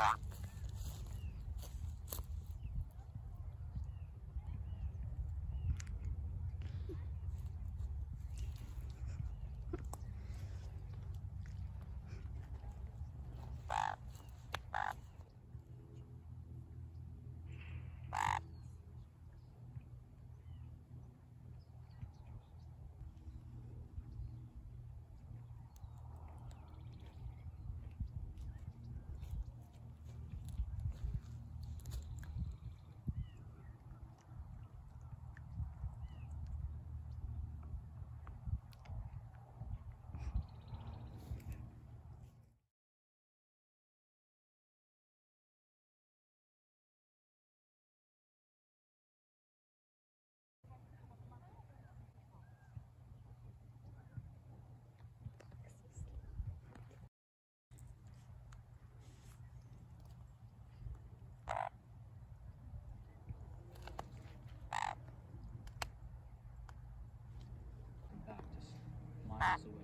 Bye. back just miles away.